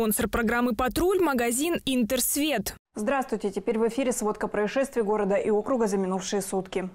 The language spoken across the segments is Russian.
Спонсор программы «Патруль» – магазин «Интерсвет». Здравствуйте. Теперь в эфире сводка происшествий города и округа за минувшие сутки.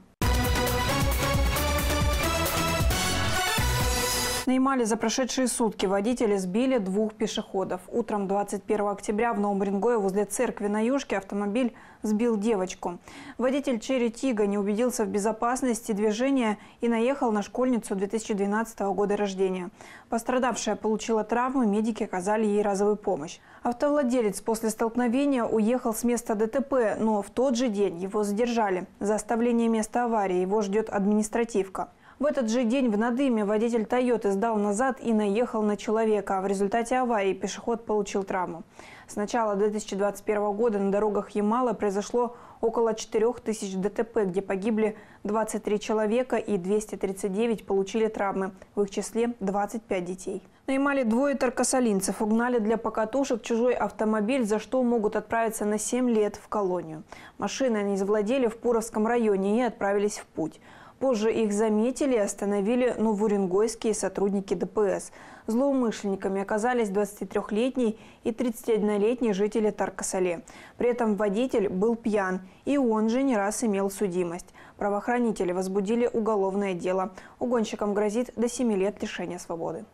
На Ямале за прошедшие сутки водители сбили двух пешеходов. Утром 21 октября в Новом Рингое возле церкви на Юшке автомобиль сбил девочку. Водитель Черри Тига не убедился в безопасности движения и наехал на школьницу 2012 года рождения. Пострадавшая получила травмы, медики оказали ей разовую помощь. Автовладелец после столкновения уехал с места ДТП, но в тот же день его задержали. За оставление места аварии его ждет административка. В этот же день в Надыме водитель «Тойоты» сдал назад и наехал на человека. В результате аварии пешеход получил травму. С начала 2021 года на дорогах Ямала произошло около 4000 ДТП, где погибли 23 человека и 239 получили травмы, в их числе 25 детей. На Ямале двое таркасолинцев угнали для покатушек чужой автомобиль, за что могут отправиться на 7 лет в колонию. Машины они завладели в Пуровском районе и отправились в путь. Позже их заметили и остановили новоуренгойские сотрудники ДПС. Злоумышленниками оказались 23-летний и 31-летний жители Таркасале. При этом водитель был пьян, и он же не раз имел судимость. Правоохранители возбудили уголовное дело. Угонщикам грозит до 7 лет лишения свободы.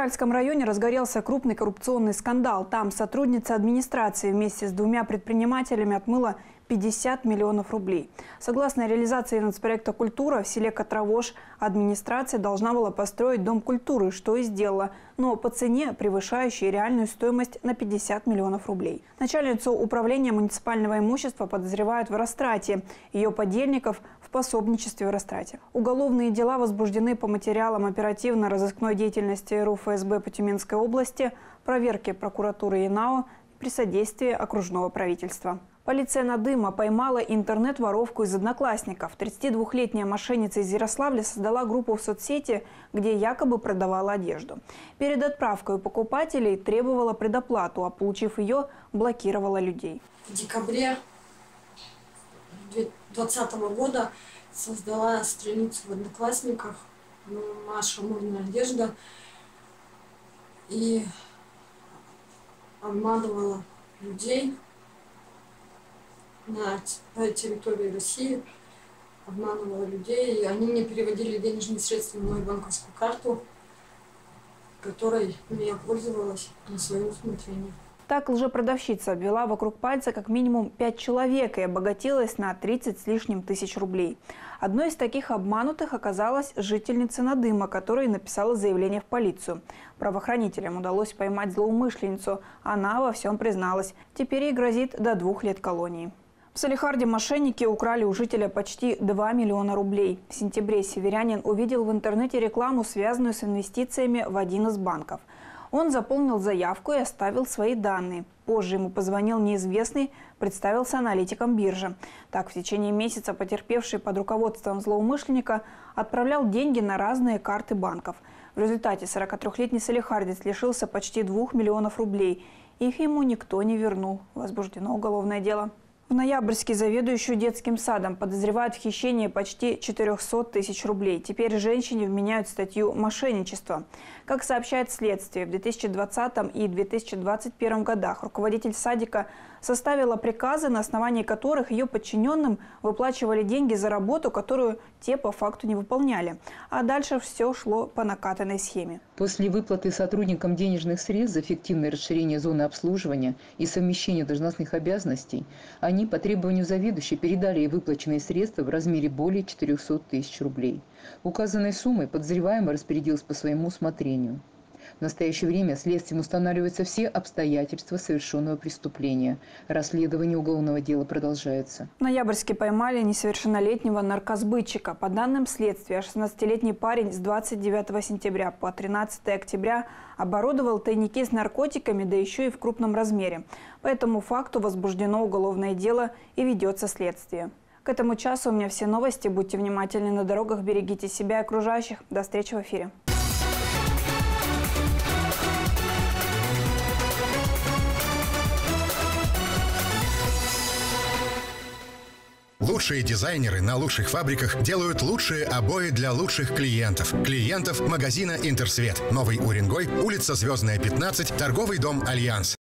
Уральском районе разгорелся крупный коррупционный скандал. Там сотрудница администрации вместе с двумя предпринимателями отмыла 50 миллионов рублей. Согласно реализации нацпроекта «Культура» в селе Котровож администрация должна была построить Дом культуры, что и сделала, но по цене, превышающей реальную стоимость на 50 миллионов рублей. Начальницу управления муниципального имущества подозревают в растрате, ее подельников в пособничестве в растрате. Уголовные дела возбуждены по материалам оперативно-розыскной деятельности РУФСБ по Тюменской области, проверки прокуратуры ЯНАО при содействии окружного правительства. Полиция Надыма поймала интернет-воровку из одноклассников. 32-летняя мошенница из Ярославля создала группу в соцсети, где якобы продавала одежду. Перед отправкой у покупателей требовала предоплату, а получив ее, блокировала людей. В декабре 2020 года создала страницу в Одноклассниках «Маша модная одежда» и обманывала людей на территории России, обманывала людей, и они мне переводили денежные средства на мою банковскую карту, которой я пользовалась на свое усмотрение. Так лжепродавщица обвела вокруг пальца как минимум 5 человек и обогатилась на 30 с лишним тысяч рублей. Одной из таких обманутых оказалась жительница Надыма, которая написала заявление в полицию. Правоохранителям удалось поймать злоумышленницу. Она во всем призналась. Теперь ей грозит до двух лет колонии. В Салихарде мошенники украли у жителя почти 2 миллиона рублей. В сентябре северянин увидел в интернете рекламу, связанную с инвестициями в один из банков. Он заполнил заявку и оставил свои данные. Позже ему позвонил неизвестный, представился аналитиком биржи. Так, в течение месяца потерпевший под руководством злоумышленника отправлял деньги на разные карты банков. В результате 43-летний салихардец лишился почти 2 миллионов рублей. Их ему никто не вернул. Возбуждено уголовное дело. В ноябрьске заведующую детским садом подозревают в хищении почти 400 тысяч рублей. Теперь женщине вменяют статью «мошенничество». Как сообщает следствие, в 2020 и 2021 годах руководитель садика составила приказы, на основании которых ее подчиненным выплачивали деньги за работу, которую те по факту не выполняли. А дальше все шло по накатанной схеме. После выплаты сотрудникам денежных средств за эффективное расширение зоны обслуживания и совмещение должностных обязанностей, они по требованию заведующей передали ей выплаченные средства в размере более 400 тысяч рублей. Указанной суммой подозреваемый распорядился по своему усмотрению. В настоящее время следствием устанавливаются все обстоятельства совершенного преступления. Расследование уголовного дела продолжается. В Ноябрьске поймали несовершеннолетнего наркосбытчика. По данным следствия, 16-летний парень с 29 сентября по 13 октября оборудовал тайники с наркотиками, да еще и в крупном размере. По этому факту возбуждено уголовное дело и ведется следствие. К этому часу у меня все новости. Будьте внимательны на дорогах, берегите себя и окружающих. До встречи в эфире. Лучшие дизайнеры на лучших фабриках делают лучшие обои для лучших клиентов. Клиентов магазина «Интерсвет». Новый Уренгой, улица Звездная, 15, торговый дом «Альянс».